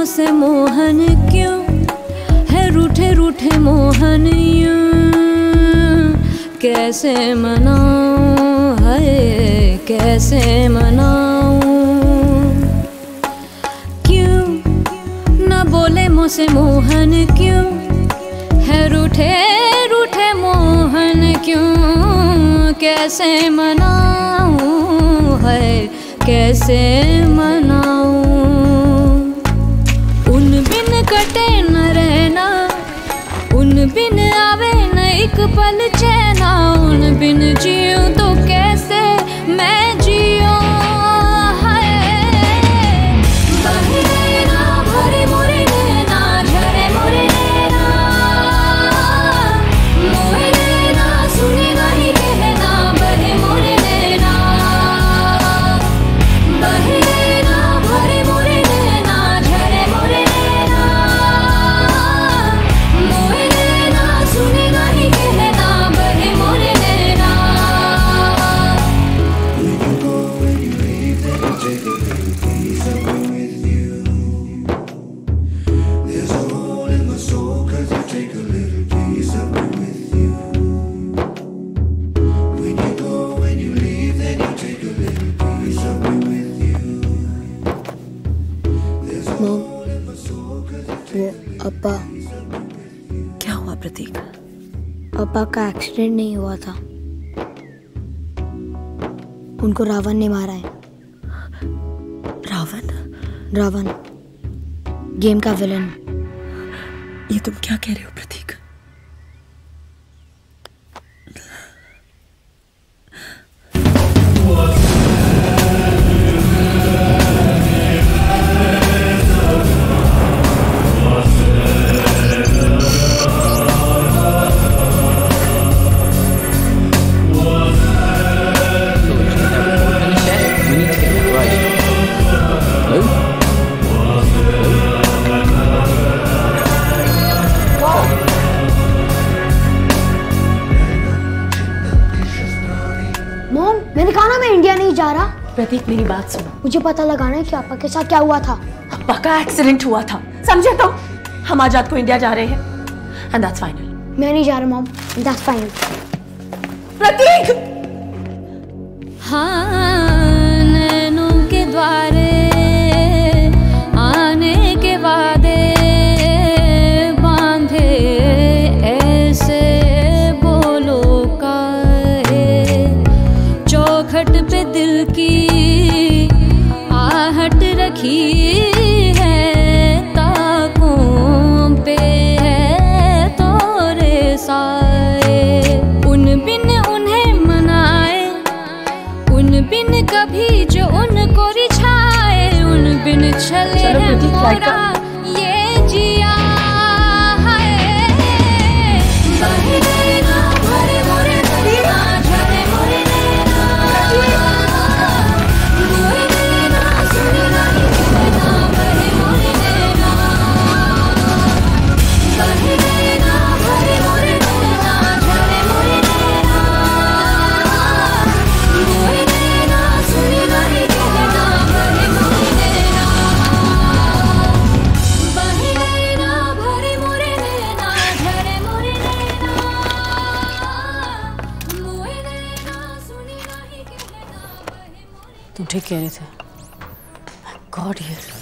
आँखों से मोहन क्यों? है रूठे रूठे मोहन यू। कैसे मनाऊं? है कैसे मनाऊं? क्यों न बोले मुझसे मोहन क्यों? है रूठे रूठे मोहन क्यों? कैसे मनाऊं? है कैसे मनाऊं? कटे न रहना। उन बिन आवे न एक पल चैना। उन बिन जीव तो क्या हुआ प्रतीक? का एक्सीडेंट नहीं हुआ था। उनको रावण ने मारा है। रावण? रावण गेम का विलन ये तुम क्या कह रहे हो प्रतीक? मॉम मैंने कहा ना मैं इंडिया नहीं जा रहा। प्रतीक मेरी बात सुनो। मुझे पता लगाना है कि आपा के साथ क्या हुआ था। आपा का एक्सीडेंट हुआ था। समझे तो? हम आज़ाद को इंडिया जा रहे हैं। एंड दैट्स फाइनल मैं नहीं जा रहा मॉम दैट्स फाइनल प्रतीक! हाँ। बिन कभी जो उनको रिझाए उन बिन हैं मोरा। तुम ठीक कह रहे थे। God here